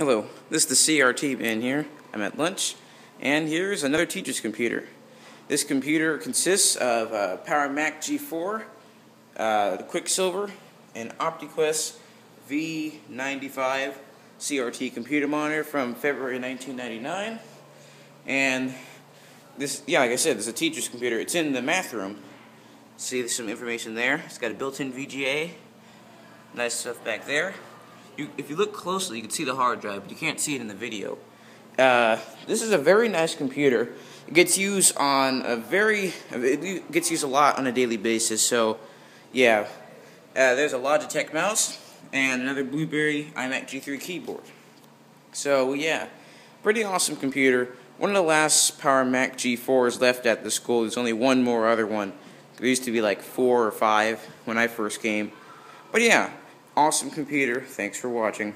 Hello, this is the CRT man here. I'm at lunch, and here's another teacher's computer. This computer consists of a Power Mac G4, uh, the Quicksilver, and OptiQuest V95 CRT computer monitor from February 1999, and this, yeah, like I said, this is a teacher's computer. It's in the math room. See, there's some information there. It's got a built-in VGA. Nice stuff back there you, if you look closely, you can see the hard drive, but you can't see it in the video. Uh, this is a very nice computer. It gets used on a very, it gets used a lot on a daily basis. So, yeah, uh, there's a Logitech mouse and another Blueberry iMac G3 keyboard. So, yeah, pretty awesome computer. One of the last Power Mac G4s left at the school. There's only one more other one. There used to be like four or five when I first came. But yeah, awesome computer. Thanks for watching.